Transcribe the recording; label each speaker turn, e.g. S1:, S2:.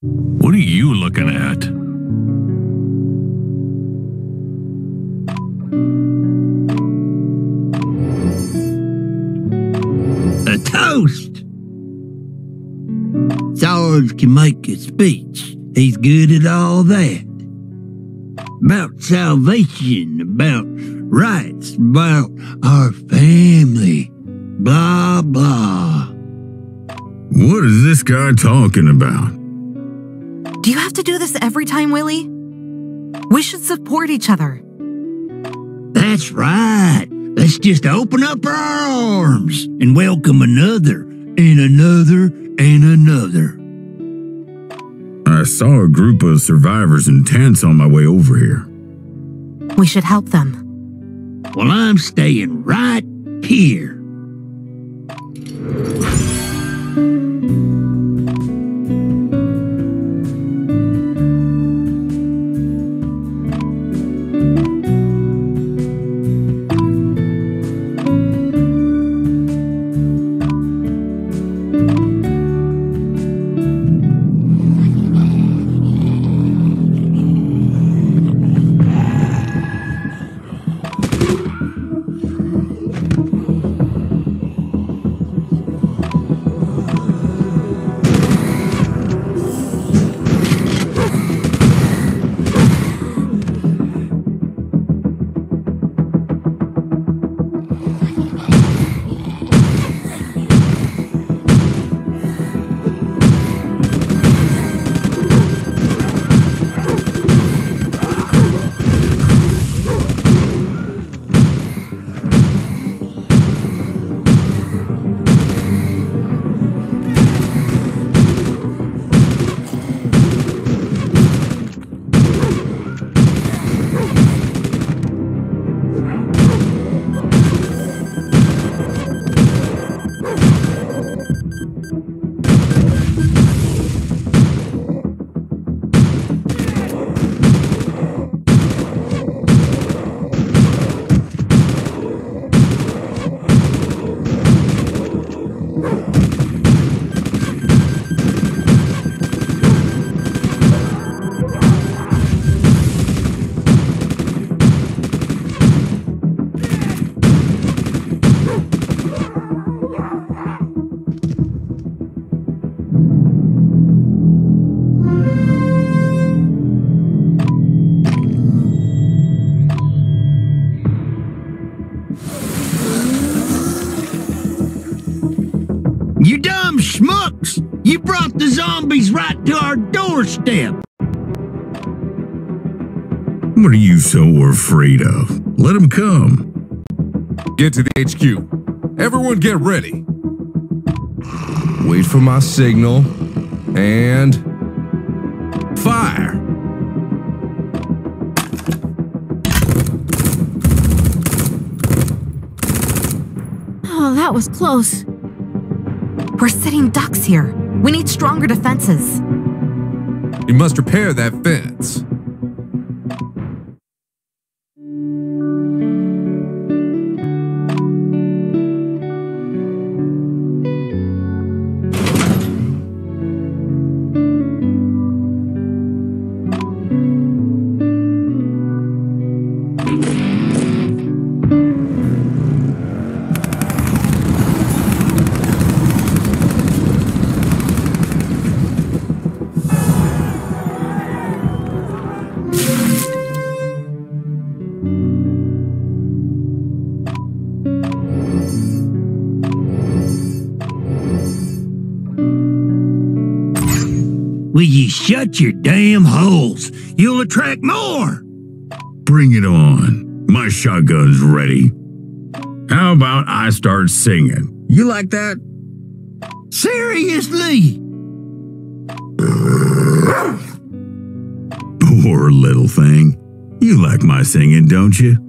S1: What are you looking at?
S2: A toast! Sarge can make a speech. He's good at all that. About salvation, about rights, about our family. Blah, blah.
S1: What is this guy talking about?
S3: Do you have to do this every time, Willie? We should support each other.
S2: That's right. Let's just open up our arms and welcome another and another and another.
S1: I saw a group of survivors in tents on my way over here.
S3: We should help them.
S2: Well, I'm staying right here. The zombies right to our doorstep!
S1: What are you so afraid of? Let them come.
S4: Get to the HQ. Everyone get ready. Wait for my signal. And. Fire!
S3: Oh, that was close. We're sitting ducks here. We need stronger defenses.
S4: You must repair that fence.
S2: Shut your damn holes? You'll attract more!
S1: Bring it on. My shotgun's ready. How about I start singing? You like that?
S2: Seriously!
S1: Poor little thing. You like my singing, don't you?